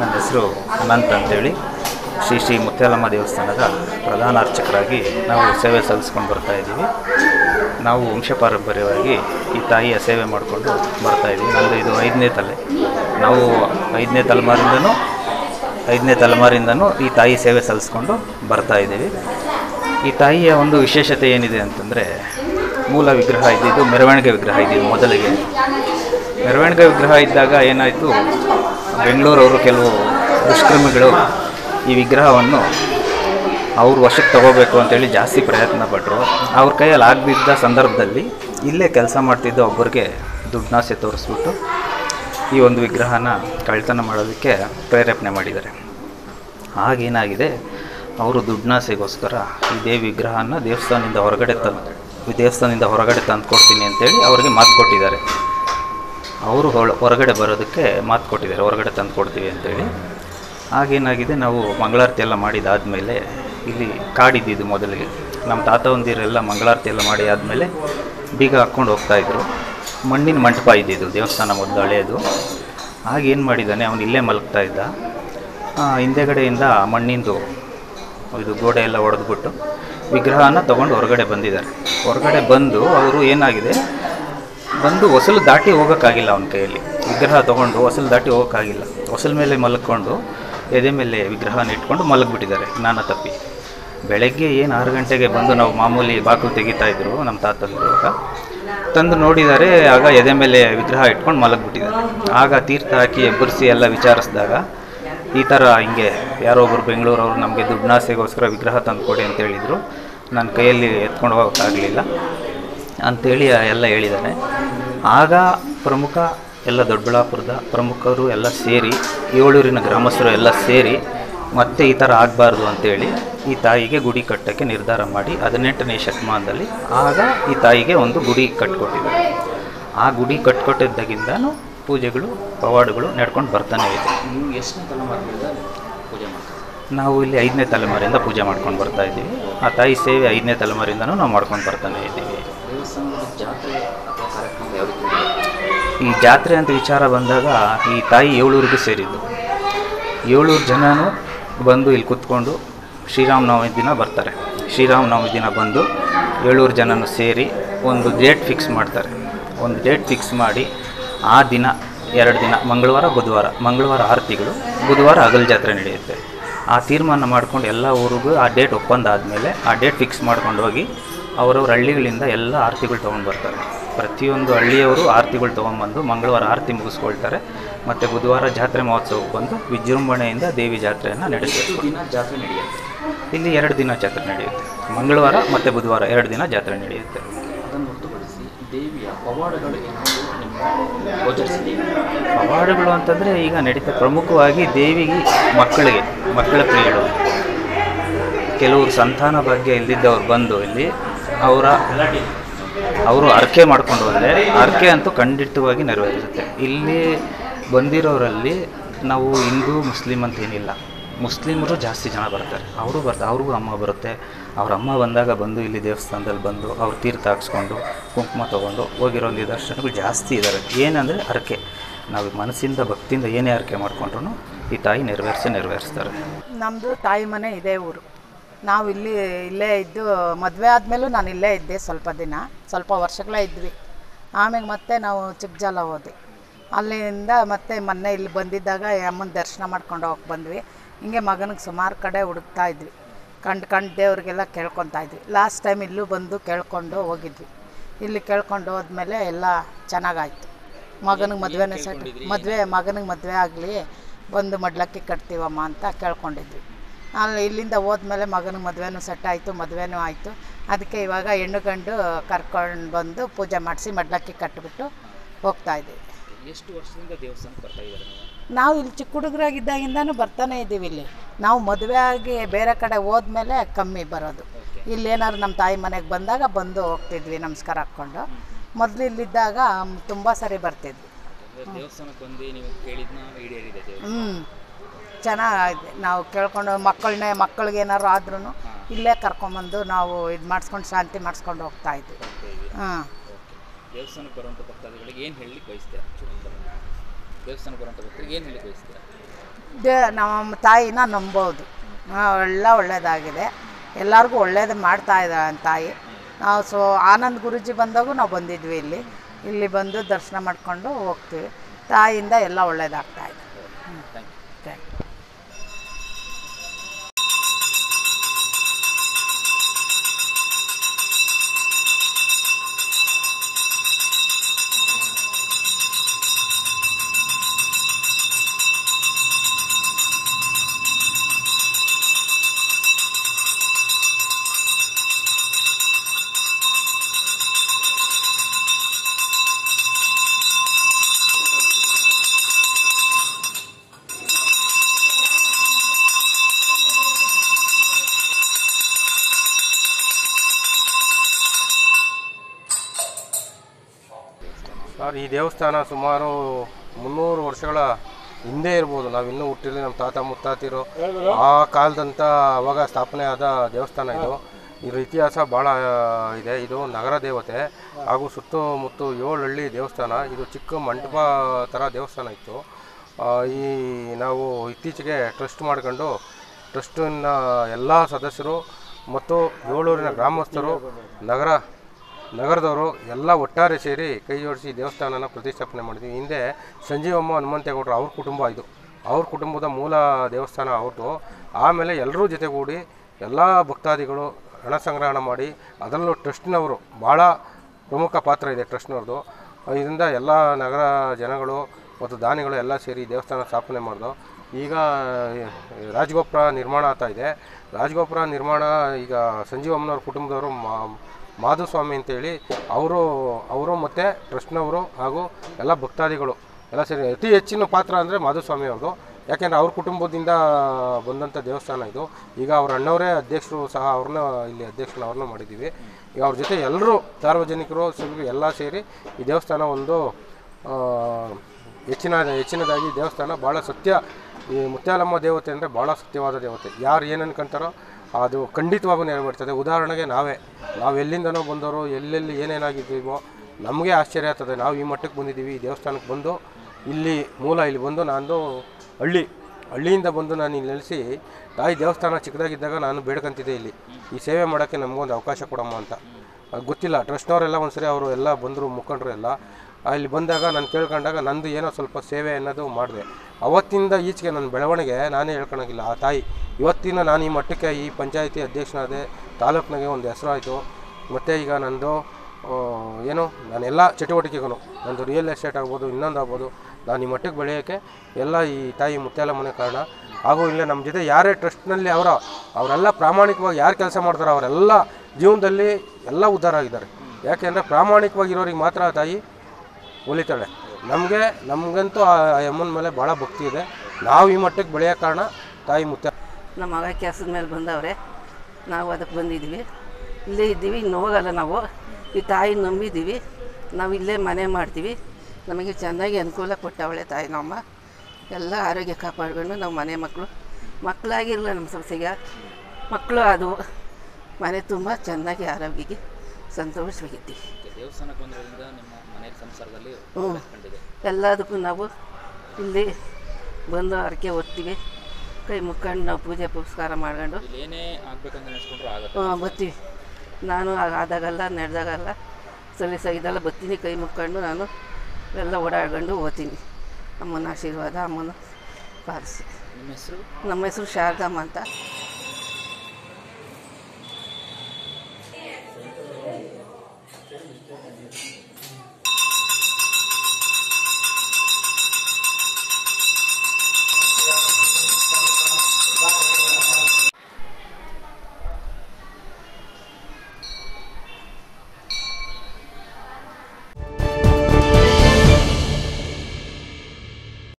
ನನ್ನ ಹೆಸರು ಅನಂತ್ ಅಂತೇಳಿ. ಶ್ರೀ ಶ್ರೀ ಮುತ್ಯಾಲಮ್ಮ ದೇವಸ್ಥಾನದ ಪ್ರಧಾನ ಅರ್ಚಕರಾಗಿ ನಾವು ಸೇವೆ ಸಲ್ಲಿಸ್ಕೊಂಡು ಬರ್ತಾ ಇದ್ದೀವಿ. ನಾವು ವಂಶಪಾರಂಪರ್ಯವಾಗಿ ಈ ತಾಯಿಯ ಸೇವೆ ಮಾಡಿಕೊಂಡು ಬರ್ತಾ ಇದ್ದೀವಿ. ನಂದು ಇದು ಐದನೇ ತಲೆ. ನಾವು ಐದನೇ ತಲೆಮಾರಿಂದನೂ ಐದನೇ ತಲೆಮಾರಿಂದನೂ ಈ ತಾಯಿ ಸೇವೆ ಸಲ್ಲಿಸ್ಕೊಂಡು ಬರ್ತಾ ಇದ್ದೀವಿ. ಈ ತಾಯಿಯ ಒಂದು ವಿಶೇಷತೆ ಏನಿದೆ ಅಂತಂದರೆ, ಮೂಲ ವಿಗ್ರಹ ಇದ್ದಿದ್ದು ಮೆರವಣಿಗೆ ವಿಗ್ರಹ ಇದ್ದಿದ್ದು ಮೊದಲಿಗೆ. ಮೆರವಣಿಗೆ ವಿಗ್ರಹ ಇದ್ದಾಗ ಏನಾಯಿತು? ಬೆಂಗಳೂರವರು ಕೆಲವು ದುಷ್ಕರ್ಮಿಗಳು ಈ ವಿಗ್ರಹವನ್ನು ಅವ್ರ ವಶಕ್ಕೆ ತಗೋಬೇಕು ಅಂತೇಳಿ ಜಾಸ್ತಿ ಪ್ರಯತ್ನ ಪಟ್ಟರು ಅವ್ರ ಕೈಯಲ್ಲಿ ಆಗದಿದ್ದ ಸಂದರ್ಭದಲ್ಲಿ ಇಲ್ಲೇ ಕೆಲಸ ಮಾಡ್ತಿದ್ದ ಒಬ್ಬರಿಗೆ ದುಡ್ಡಾಸೆ ತೋರಿಸ್ಬಿಟ್ಟು ಈ ಒಂದು ವಿಗ್ರಹನ ಕಳ್ತನ ಮಾಡೋದಕ್ಕೆ ಪ್ರೇರೇಪಣೆ ಮಾಡಿದ್ದಾರೆ. ಆಗೇನಾಗಿದೆ ಅವರು ದುಡ್ಡಾಸೆಗೋಸ್ಕರ ಈ ದೇವಿ ವಿಗ್ರಹನ ದೇವಸ್ಥಾನದಿಂದ ಹೊರಗಡೆ ತಂದು ದೇವಸ್ಥಾನದಿಂದ ಹೊರಗಡೆ ತಂದು ಕೊಡ್ತೀನಿ ಅಂತೇಳಿ ಅವರಿಗೆ ಮಾತು ಕೊಟ್ಟಿದ್ದಾರೆ. ಅವರು ಹೊರಗಡೆ ಬರೋದಕ್ಕೆ ಮಾತು ಕೊಟ್ಟಿದ್ದಾರೆ. ಹೊರಗಡೆ ತಂದು ಕೊಡ್ತೀವಿ ಅಂತೇಳಿ. ಆಗೇನಾಗಿದೆ ನಾವು ಮಂಗಳಾರತಿ ಎಲ್ಲ ಮಾಡಿದಾದಮೇಲೆ ಇಲ್ಲಿ ಕಾಡಿದ್ದಿದ್ದು ಮೊದಲಿಗೆ. ನಮ್ಮ ತಾತ ಒಂದಿರೆಲ್ಲ ಮಂಗಳಾರತಿ ಎಲ್ಲ ಮಾಡಿ ಆದಮೇಲೆ ಬೀಗ ಹಾಕ್ಕೊಂಡು ಹೋಗ್ತಾಯಿದ್ರು ಮಣ್ಣಿನ ಮಂಟಪ ಇದ್ದಿದ್ದು ದೇವಸ್ಥಾನ ಮೊದಲು ಹಳೆಯದು ಆಗೇನು ಮಾಡಿದ್ದಾನೆ ಅವನು ಇಲ್ಲೇ ಮಲಗ್ತಾ ಇದ್ದ. ಹಿಂದೆಗಡೆಯಿಂದ ಮಣ್ಣಿಂದು ಇದು ಗೋಡೆ ಎಲ್ಲ ಹೊಡೆದ್ಬಿಟ್ಟು ವಿಗ್ರಹನ ತೊಗೊಂಡು ಹೊರಗಡೆ ಬಂದಿದ್ದಾರೆ. ಹೊರಗಡೆ ಬಂದು ಅವರು ಏನಾಗಿದೆ ಬಂದು ಹೊಸಲು ದಾಟಿ ಹೋಗೋಕ್ಕಾಗಿಲ್ಲ ಅವನ ಕೈಯಲ್ಲಿ. ವಿಗ್ರಹ ತೊಗೊಂಡು ಹೊಸಲು ದಾಟಿ ಹೋಗೋಕ್ಕಾಗಿಲ್ಲ. ಹೊಸಲ ಮೇಲೆ ಮಲಕ್ಕೊಂಡು ಎದೆ ಮೇಲೆ ವಿಗ್ರಹನ ಇಟ್ಕೊಂಡು ಮಲಗಿಬಿಟ್ಟಿದ್ದಾರೆ. ನಾನು ತಪ್ಪಿ. ಬೆಳಗ್ಗೆ ಏನು ಆರು ಗಂಟೆಗೆ ಬಂದು ನಾವು ಮಾಮೂಲಿ ಬಾಗಿಲು ತೆಗಿತಾ ಇದ್ರು, ನಮ್ಮ ಆಗ, ತಂದು ನೋಡಿದ್ದಾರೆ, ಆಗ ಎದೆ ಮೇಲೆ ವಿಗ್ರಹ ಇಟ್ಕೊಂಡು ಮಲಗಿಬಿಟ್ಟಿದ್ದಾರೆ. ಆಗ ತೀರ್ಥ ಹಾಕಿ ಎಬ್ಬರಿಸಿ ಎಲ್ಲ ವಿಚಾರಿಸಿದಾಗ, ಈ ಥರ ಹಿಂಗೆ ಯಾರೋ ಒಬ್ಬರು ಬೆಂಗಳೂರವರು ನಮಗೆ ದುಡ್ಡಾಸೆಗೋಸ್ಕರ ವಿಗ್ರಹ ತಂದು ಕೊಡಿ ಅಂತ ಹೇಳಿದರು. ನನ್ನ ಕೈಯಲ್ಲಿ ಎತ್ಕೊಂಡು ಹೋಗೋಕ್ಕಾಗಲಿಲ್ಲ. ಅಂಥೇಳಿ ಎಲ್ಲ ಹೇಳಿದ್ದಾನೆ ಆಗ ಪ್ರಮುಖ ಎಲ್ಲ ದೊಡ್ಡಬಳ್ಳಾಪುರದ ಪ್ರಮುಖರು ಎಲ್ಲ ಸೇರಿ ಏಳೂರಿನ ಗ್ರಾಮಸ್ಥರು ಎಲ್ಲ ಸೇರಿ ಮತ್ತೆ ಈ ಥರ ಆಗಬಾರ್ದು ಅಂತೇಳಿ ಈ ತಾಯಿಗೆ ಗುಡಿ ಕಟ್ಟೋಕ್ಕೆ ನಿರ್ಧಾರ ಮಾಡಿ ಹದಿನೆಂಟನೇ ಶತಮಾನದಲ್ಲಿ ಆಗ ಈ ತಾಯಿಗೆ ಒಂದು ಗುಡಿ ಕಟ್ಕೊಟ್ಟಿದ್ದಾರೆ. ಆ ಗುಡಿ ಕಟ್ಕೊಟ್ಟಿದ್ದಾಗಿಂದನೂ ಪೂಜೆಗಳು ಪವಾಡಗಳು ನಡ್ಕೊಂಡು ಬರ್ತಾನೆ ಇದೆ. ನೀವು ಎಷ್ಟನೇ ತಲೆಮಾರಿನಿಂದ ಪೂಜೆ ಮಾಡ್ತಾರೆ? ನಾವು ಇಲ್ಲಿ ಐದನೇ ತಲೆಮಾರಿಂದ ಪೂಜೆ ಮಾಡ್ಕೊಂಡು ಬರ್ತಾ ಇದ್ದೀವಿ. ಆ ತಾಯಿ ಸೇವೆ ಐದನೇ ತಲೆಮಾರಿಂದನೂ ನಾವು ಮಾಡ್ಕೊಂಡು ಬರ್ತಾನೆ ಇದ್ದೀವಿ. ಜಾತ್ರೆ ಈ ಜಾತ್ರೆ ಅಂತ ವಿಚಾರ ಬಂದಾಗ ಈ ತಾಯಿ ಏಳೂರಿಗೆ ಸೇರಿದ್ದು. ಏಳೂರು ಜನನೂ ಬಂದು ಇಲ್ಲಿ ಕೂತ್ಕೊಂಡು ಶ್ರೀರಾಮನವಮಿ ದಿನ ಬರ್ತಾರೆ. ಶ್ರೀರಾಮನವಮಿ ದಿನ ಬಂದು ಏಳೂರು ಜನನು ಸೇರಿ ಒಂದು ಡೇಟ್ ಫಿಕ್ಸ್ ಮಾಡ್ತಾರೆ. ಒಂದು ಡೇಟ್ ಫಿಕ್ಸ್ ಮಾಡಿ ಆ ದಿನ, ಎರಡು ದಿನ, ಮಂಗಳವಾರ, ಬುಧವಾರ, ಮಂಗಳವಾರ ಆರತಿಗಳು ಬುಧವಾರ ಹಗಲು ಜಾತ್ರೆ ನಡೆಯುತ್ತೆ. ಆ ತೀರ್ಮಾನ ಮಾಡ್ಕೊಂಡು ಎಲ್ಲ ಊರಿಗೂ ಆ ಡೇಟ್ ಒಪ್ಪಂದ ಆದಮೇಲೆ ಆ ಡೇಟ್ ಫಿಕ್ಸ್ ಮಾಡ್ಕೊಂಡು ಹೋಗಿ ಅವರವ್ರ ಹಳ್ಳಿಗಳಿಂದ ಎಲ್ಲ ಆರತಿಗಳು ತೊಗೊಂಡು ಬರ್ತಾರೆ. ಪ್ರತಿಯೊಂದು ಹಳ್ಳಿಯವರು ಆರತಿಗಳು ತೊಗೊಂಡ್ಬಂದು ಮಂಗಳವಾರ ಆರತಿ ಮುಗಿಸ್ಕೊಳ್ತಾರೆ. ಮತ್ತು ಬುಧವಾರ ಜಾತ್ರೆ ಮಹೋತ್ಸವಕ್ಕೆ ಬಂದು ವಿಜೃಂಭಣೆಯಿಂದ ದೇವಿ ಜಾತ್ರೆಯನ್ನು ದಿನ ಜಾತ್ರೆ ನಡೆಯುತ್ತೆ? ಇಲ್ಲಿ ಎರಡು ದಿನ ಜಾತ್ರೆ ನಡೆಯುತ್ತೆ. ಮಂಗಳವಾರ ಮತ್ತು ಬುಧವಾರ ಎರಡು ದಿನ ಜಾತ್ರೆ ನಡೆಯುತ್ತೆ. ಅದನ್ನು ಹೊರತುಪಡಿಸಿ ದೇವಿಯ ಪವಾಡಗಳು ಅಂತಂದರೆ ಈಗ ನಡೀತಾ ಪ್ರಮುಖವಾಗಿ ದೇವಿಗೆ ಮಕ್ಕಳಿಗೆ ಮಕ್ಕಳ ಪ್ರಿಯಗಳು ಕೆಲವರು ಸಂತಾನ ಭಾಗ್ಯ ಇಲ್ಲಿದ್ದವ್ರು ಬಂದು ಇಲ್ಲಿ ಅವರ ಅವರು ಅರ್ಕೆ ಮಾಡ್ಕೊಂಡು ಹೋದರೆ ಅರ್ಕೆ ಅಂತೂ ಖಂಡಿತವಾಗಿ ನೆರವೇರಿಸುತ್ತೆ. ಇಲ್ಲಿ ಬಂದಿರೋರಲ್ಲಿ ನಾವು ಹಿಂದೂ, ಮುಸ್ಲಿಂ ಅಂತ ಏನಿಲ್ಲ. ಮುಸ್ಲಿಮರು ಜಾಸ್ತಿ ಜನ ಬರ್ತಾರೆ. ಅವರು ಬರ್ತಾರೆ, ಅವ್ರಿಗೂ ಅಮ್ಮ ಬರುತ್ತೆ. ಅವ್ರ ಅಮ್ಮ ಬಂದಾಗ ಬಂದು ಇಲ್ಲಿ ದೇವಸ್ಥಾನದಲ್ಲಿ ಬಂದು ಅವ್ರು ತೀರ್ಥ ಹಾಕ್ಸ್ಕೊಂಡು, ಕುಂಕುಮ ತೊಗೊಂಡು ಹೋಗಿರೋ ನಿದರ್ಶನಗಳು ಜಾಸ್ತಿ ಇದ್ದಾರೆ ಏನಂದರೆ ಅರ್ಕೆ. ನಾವು ಮನಸ್ಸಿಂದ, ಭಕ್ತಿಯಿಂದ ಏನೇ ಅರ್ಕೆ ಮಾಡಿಕೊಂಡ್ರು ಈ ತಾಯಿ ನೆರವೇರಿಸಿ ನೆರವೇರಿಸ್ತಾರೆ. ನಮ್ಮದು ತಾಯಿ ಮನೆ ಇದೇ ಊರು. ನಾವು ಇಲ್ಲಿ ಇಲ್ಲೇ ಇದ್ದು ಮದುವೆ ಆದಮೇಲೂ ನಾನು ಇಲ್ಲೇ ಇದ್ದೆ ಸ್ವಲ್ಪ ದಿನ ಸ್ವಲ್ಪ ವರ್ಷಗಳೇ ಇದ್ವಿ. ಆಮೇಲೆ ಮತ್ತೆ ನಾವು ಚಿಕ್ಕಜಾಲ ಹೋದ್ವಿ ಅಲ್ಲಿಂದ ಮತ್ತೆ ಮೊನ್ನೆ ಇಲ್ಲಿ ಬಂದಿದ್ದಾಗ ಅಮ್ಮನ ದರ್ಶನ ಮಾಡ್ಕೊಂಡು ಹೋಗಿ ಬಂದ್ವಿ. ಹಿಂಗೆ ಮಗನಿಗೆ ಸುಮಾರು ಕಡೆ ಹುಡುಕ್ತಾ ಇದ್ವಿ. ಕಂಡು ಕಂಡು ದೇವ್ರಿಗೆಲ್ಲ ಕೇಳ್ಕೊತಾ ಇದ್ವಿ. ಲಾಸ್ಟ್ ಟೈಮ್ ಇಲ್ಲೂ ಬಂದು ಕೇಳ್ಕೊಂಡು ಹೋಗಿದ್ವಿ. ಇಲ್ಲಿ ಕೇಳ್ಕೊಂಡು ಹೋದ್ಮೇಲೆ ಎಲ್ಲ ಚೆನ್ನಾಗಾಯ್ತು. ಮಗನಿಗೆ ಮದುವೆನೇ ಸೆಟ್ ಮದುವೆ ಮಗನಿಗೆ ಮದುವೆ ಆಗಲಿ ಬಂದು ಮಡ್ಲಕ್ಕಿ ಕಟ್ತೀವಮ್ಮ ಅಂತ ಕೇಳ್ಕೊಂಡಿದ್ವಿ. ಅಲ್ಲಿ ಇಲ್ಲಿಂದ ಹೋದ್ಮೇಲೆ ಮಗನಿಗೆ ಮದುವೆನೂ ಸೆಟ್ ಆಯಿತು ಮದುವೆನೂ ಆಯಿತು. ಅದಕ್ಕೆ ಇವಾಗ ಹೆಣ್ಣು ಗಂಡು ಕರ್ಕೊಂಡು ಬಂದು ಪೂಜೆ ಮಾಡಿಸಿ ಮಡ್ಲಕ್ಕಿ ಕಟ್ಟಿಬಿಟ್ಟು ಹೋಗ್ತಾ ಇದ್ದೀವಿ. ಎಷ್ಟು ವರ್ಷದಿಂದ ದೇವಸ್ಥಾನ ಬರ್ತಾ ಇದ್ದಾರೆ ನಾವು? ಇಲ್ಲಿ ಚಿಕ್ಕ ಹುಡುಗರಾಗಿದ್ದಾಗಿಂದನೂ ಬರ್ತಾನೆ ಇದ್ದೀವಿ ಇಲ್ಲಿ. ನಾವು ಮದುವೆ ಆಗಿ ಬೇರೆ ಕಡೆ ಹೋದ್ಮೇಲೆ ಕಮ್ಮಿ ಬರೋದು. ಇಲ್ಲೇನಾದ್ರು ನಮ್ಮ ತಾಯಿ ಮನೆಗೆ ಬಂದಾಗ ಬಂದು ಹೋಗ್ತಿದ್ವಿ ನಮಸ್ಕಾರ ಹಾಕ್ಕೊಂಡು. ಮೊದಲು ಇಲ್ಲಿದ್ದಾಗ ತುಂಬ ಸರಿ ಬರ್ತಿದ್ವಿ. ಅಂದ್ರೆ ದೇವಸ್ಥಾನಕ್ಕೆ ಬಂದು ನೀವು ಕೇಳಿದ್ನ ಈಡೇರಿದೆ ದೇವರು ಹ್ಞೂ ಚೆನ್ನಾಗಿದೆ ನಾವು ಕೇಳ್ಕೊಂಡು ಮಕ್ಕಳನ್ನೇ ಮಕ್ಕಳಿಗೆ ಏನಾದ್ರು ಆದ್ರೂ ಇಲ್ಲೇ ಕರ್ಕೊಂಬಂದು ನಾವು ಇದು ಮಾಡಿಸ್ಕೊಂಡು ಶಾಂತಿ ಮಾಡಿಸ್ಕೊಂಡು ಹೋಗ್ತಾ ಇದ್ವಿ. ಹಾಂ. ದೇವಸ್ಥಾನಕ್ಕೆ ಬರುವಂಥ ಭಕ್ತಾದಿಗಳಿಗೆ ಏನು ಹೇಳಲಿಕ್ಕೆ ಬಯಸ್ತೀರಾ? ಚೂರು ಉತ್ತರ. ದೇವಸ್ಥಾನಕ್ಕೆ ಬರುವಂಥ ಭಕ್ತರಿಗೆ ಏನು ಹೇಳಲಿಕ್ಕೆ ಬಯಸ್ತೀರಾ? ದೇ ನಮ್ಮ ತಾಯಿನ ನಂಬೋದು ಎಲ್ಲ ಒಳ್ಳೆಯದಾಗಿದೆ ಎಲ್ಲರಿಗೂ ಒಳ್ಳೇದು ಮಾಡ್ತಾ ಇದ್ದ ತಾಯಿ. ನಾವು ಸೊ ಆನಂದ್ ಗುರುಜಿ ಬಂದಾಗೂ ನಾವು ಬಂದಿದ್ವಿ ಇಲ್ಲಿ. ಇಲ್ಲಿ ಬಂದು ದರ್ಶನ ಮಾಡಿಕೊಂಡು ಹೋಗ್ತೀವಿ. ತಾಯಿಯಿಂದ ಎಲ್ಲ ಒಳ್ಳೇದಾಗ್ತಾ ಸರ್ ಈ ದೇವಸ್ಥಾನ ಸುಮಾರು ಮುನ್ನೂರು ವರ್ಷಗಳ ಹಿಂದೆ ಇರ್ಬೋದು. ನಾವು ಇನ್ನೂ ಹುಟ್ಟಿರಲಿ ನಮ್ಮ ತಾತ ಮುತ್ತಾತಿರು. ಆ ಕಾಲದಂತ ಅವಾಗ ಸ್ಥಾಪನೆ ಆದ ದೇವಸ್ಥಾನ ಇದು. ಇದರ ಇತಿಹಾಸ ಭಾಳ ಇದೆ. ಇದು ನಗರ ದೇವತೆ. ಹಾಗೂ ಸುತ್ತಮುತ್ತ ಏಳು ಹಳ್ಳಿ ದೇವಸ್ಥಾನ. ಇದು ಚಿಕ್ಕ ಮಂಟಪ ಥರ ದೇವಸ್ಥಾನ ಇತ್ತು. ಈ ನಾವು ಇತ್ತೀಚೆಗೆ ಟ್ರಸ್ಟ್ ಮಾಡ್ಕೊಂಡು ಟ್ರಸ್ಟಿನ ಎಲ್ಲ ಸದಸ್ಯರು ಮತ್ತು ಏಳೂರಿನ ಗ್ರಾಮಸ್ಥರು ನಗರ ನಗರದವರು ಎಲ್ಲ ಒಟ್ಟಾರೆ ಸೇರಿ ಕೈ ಜೋಡಿಸಿ ದೇವಸ್ಥಾನನ ಪ್ರತಿಷ್ಠಾಪನೆ ಮಾಡಿದ್ವಿ. ಹಿಂದೆ ಸಂಜೀವಮ್ಮ ಹನುಮಂತೇಗೌಡರು ಅವ್ರ ಕುಟುಂಬ ಇದು. ಅವ್ರ ಕುಟುಂಬದ ಮೂಲ ದೇವಸ್ಥಾನ ಅವ್ರದ್ದು ಆಮೇಲೆ ಎಲ್ಲರೂ ಜೊತೆಗೂಡಿ ಎಲ್ಲ ಭಕ್ತಾದಿಗಳು ಹಣ ಸಂಗ್ರಹಣ ಮಾಡಿ ಅದರಲ್ಲೂ ಟ್ರಸ್ಟ್ನವರು ಭಾಳ ಪ್ರಮುಖ ಪಾತ್ರ ಇದೆ ಟ್ರಸ್ಟ್ನವ್ರದ್ದು ಇದರಿಂದ ಎಲ್ಲ ನಗರ ಜನಗಳು ಮತ್ತು ದಾನಿಗಳು ಎಲ್ಲ ಸೇರಿ ದೇವಸ್ಥಾನ ಸ್ಥಾಪನೆ ಮಾಡಿದ್ರು ಈಗ ರಾಜಗೋಪುರ ನಿರ್ಮಾಣ ಆಗ್ತಾ ಇದೆ. ರಾಜಗೋಪುರ ನಿರ್ಮಾಣ ಈಗ ಸಂಜೀವಮ್ಮನವ್ರ ಕುಟುಂಬದವರು ಮಾ ಮಾಧುಸ್ವಾಮಿ ಅಂತೇಳಿ ಅವರು ಅವರು ಮತ್ತು ಟ್ರಸ್ಟ್ನವರು ಹಾಗೂ ಎಲ್ಲ ಭಕ್ತಾದಿಗಳು, ಎಲ್ಲ ಸೇರಿ ಅತಿ ಹೆಚ್ಚಿನ ಪಾತ್ರ ಅಂದರೆ ಮಾಧುಸ್ವಾಮಿ ಅವ್ರದ್ದು. ಯಾಕೆಂದರೆ ಅವ್ರ ಕುಟುಂಬದಿಂದ ಬಂದಂಥ ದೇವಸ್ಥಾನ ಇದು. ಈಗ ಅವ್ರ ಅಣ್ಣವರೇ ಅಧ್ಯಕ್ಷರು ಸಹ ಅವ್ರನ್ನ ಇಲ್ಲಿ ಅಧ್ಯಕ್ಷರನ್ನ ಅವ್ರನ್ನ ಮಾಡಿದ್ದೀವಿ. ಈಗ ಅವ್ರ ಜೊತೆ ಎಲ್ಲರೂ ಸಾರ್ವಜನಿಕರು ಸಿಬ್ಬಿ ಎಲ್ಲ ಸೇರಿ ಈ ದೇವಸ್ಥಾನ ಒಂದು ಹೆಚ್ಚಿನ, ಹೆಚ್ಚಿನದಾಗಿ ದೇವಸ್ಥಾನ ಭಾಳ ಸತ್ಯ. ಈ ಮುತ್ಯಾಲಮ್ಮ ದೇವತೆ ಅಂದರೆ ಭಾಳ ಸತ್ಯವಾದ ದೇವತೆ. ಯಾರು ಏನು ಅನ್ಕೊಂತಾರೋ ಅದು ಖಂಡಿತವಾಗೂ ನೆರವೇರ್ತದೆ. ಉದಾಹರಣೆಗೆ ನಾವೇ. ನಾವು ಎಲ್ಲಿಂದನೋ ಬಂದವರು, ಎಲ್ಲೆಲ್ಲಿ ಏನೇನಾಗಿದ್ದೀವೋ, ನಮಗೆ ಆಶ್ಚರ್ಯ ಆಗ್ತದೆ. ನಾವು ಈ ಮಟ್ಟಕ್ಕೆ ಬಂದಿದ್ದೀವಿ, ಈ ದೇವಸ್ಥಾನಕ್ಕೆ ಬಂದು, ಇಲ್ಲಿ ಮೂಲ ಇಲ್ಲಿ ಬಂದು ನಾನು ಹಳ್ಳಿ, ಹಳ್ಳಿಯಿಂದ ಬಂದು ನಾನು ಇಲ್ಲಿ ನೆಲೆಸಿ, ತಾಯಿ ದೇವಸ್ಥಾನ ಚಿಕ್ಕದಾಗಿದ್ದಾಗ ನಾನು ಬೇಡ್ಕಂತಿದ್ದೆ ಇಲ್ಲಿ. ಈ ಸೇವೆ ಮಾಡೋಕ್ಕೆ ನಮಗೊಂದು ಅವಕಾಶ ಕೊಡಮ್ಮ ಅಂತ. ಗೊತ್ತಿಲ್ಲ. ಟ್ರಸ್ಟ್ನವರೆಲ್ಲ ಒಂದ್ಸರಿ ಅವರು ಎಲ್ಲ ಬಂದರು, ಮುಖಂಡರು ಎಲ್ಲ. ಇಲ್ಲಿ ಬಂದಾಗ ನಾನು ಕೇಳ್ಕೊಂಡಾಗ ನಂದು ಏನೋ ಸ್ವಲ್ಪ ಸೇವೆ ಅನ್ನೋದು ಮಾಡಿದೆ. ಅವತ್ತಿಂದ ಈಚೆಗೆ ನನ್ನ ಬೆಳವಣಿಗೆ ನಾನೇ ಹೇಳ್ಕೊಳಂಗಿಲ್ಲ. ಆ ತಾಯಿ ಇವತ್ತಿನ ನಾನು ಈ ಮಟ್ಟಕ್ಕೆ ಈ ಪಂಚಾಯತಿ ಅಧ್ಯಕ್ಷನಾದೆ ತಾಲೂಕಿನಾಗೆ ಒಂದು ಹೆಸರಾಯಿತು. ಮತ್ತು ಈಗ ನಂದು ಏನು ಏನು ನಾನೆಲ್ಲ ಚಟುವಟಿಕೆಗೂ ನಂದು ರಿಯಲ್ ಎಸ್ಟೇಟ್ ಆಗ್ಬೋದು, ಇನ್ನೊಂದು ಆಗ್ಬೋದು, ನಾನು ಈ ಮಟ್ಟಕ್ಕೆ ಬೆಳೆಯೋಕ್ಕೆ ಎಲ್ಲ ಈ ತಾಯಿ ಮುತ್ಯಾಲಮ್ಮನೇ ಕಾರಣ. ಹಾಗೂ ಇಲ್ಲ ನಮ್ಮ ಜೊತೆ ಯಾರೇ ಟ್ರಸ್ಟ್ನಲ್ಲಿ ಅವರ, ಅವರೆಲ್ಲ ಪ್ರಾಮಾಣಿಕವಾಗಿ ಯಾರು ಕೆಲಸ ಮಾಡ್ತಾರೋ ಅವರೆಲ್ಲ ಜೀವನದಲ್ಲಿ ಎಲ್ಲ ಉದ್ಧಾರ ಆಗಿದ್ದಾರೆ. ಯಾಕೆಂದರೆ ಪ್ರಾಮಾಣಿಕವಾಗಿರೋರಿಗೆ ಮಾತ್ರ ಆ ತಾಯಿ ಒಲಿತಾಳೆ. ನಮಗೆ, ನಮಗಂತೂ ಆ ಅಮ್ಮನ ಮೇಲೆ ಭಾಳ ಭಕ್ತಿ ಇದೆ. ನಾವು ಈ ಮಟ್ಟಕ್ಕೆ ಬೆಳೆಯೋ ಕಾರಣ ತಾಯಿ ಮುತ್ಯ ನಮ್ಮ ಮಗ ಕೆಲಸದ ಮೇಲೆ ಬಂದವ್ರೆ. ನಾವು ಅದಕ್ಕೆ ಬಂದಿದ್ದೀವಿ. ಇಲ್ಲೇ ಇದ್ದೀವಿ ಇನ್ನು ಹೋಗಲ್ಲ ನಾವು. ಈ ತಾಯಿ ನಂಬಿದ್ದೀವಿ. ನಾವು ಇಲ್ಲೇ ಮನೆ ಮಾಡ್ತೀವಿ. ನಮಗೆ ಚೆನ್ನಾಗಿ ಅನುಕೂಲ ಕೊಟ್ಟವಳೆ ತಾಯಿ ನಮ್ಮ. ಎಲ್ಲ ಆರೋಗ್ಯ ಕಾಪಾಡಿಕೊಂಡು ನಾವು ಮನೆ ಮಕ್ಕಳು. ಮಕ್ಕಳಾಗಿರಲ್ಲ ನಮ್ಮ ಸೊಸೆಗೆ. ಮಕ್ಕಳು ಅದು. ಮನೆ ತುಂಬ ಚೆನ್ನಾಗಿ ಆರೋಗ್ಯಕ್ಕೆ ಸಂತೋಷವಾಗಿದ್ದೀವಿ. ಹ್ಞೂ ಎಲ್ಲದಕ್ಕೂ ನಾವು ಇಲ್ಲಿ ಬಂದು ಹರಕೆ ಹೊತ್ತೀವಿ. ಕೈ ಮುಕ್ಕೊಂಡು ನಾವು ಪೂಜೆ ಪುರಸ್ಕಾರ ಮಾಡ್ಕೊಂಡು ಏನೇ ಆಗ್ಬೇಕಂತ ಬರ್ತೀವಿ ನಾನು ಆದಾಗಲ್ಲ ನಡೆದಾಗಲ್ಲ. ಸರಿ ಸೈದೆಲ್ಲ ಬರ್ತೀನಿ ಕೈ ಮುಕ್ಕೊಂಡು ನಾನು ಎಲ್ಲ ಓಡಾಡ್ಕೊಂಡು ಹೋಗ್ತೀನಿ. ಅಮ್ಮನ ಆಶೀರ್ವಾದ ಅಮ್ಮನ ಪಾರಿಸಿ ನಮ್ಮ ಹೆಸರು ಶಾರದಮ್ಮ ಅಂತ.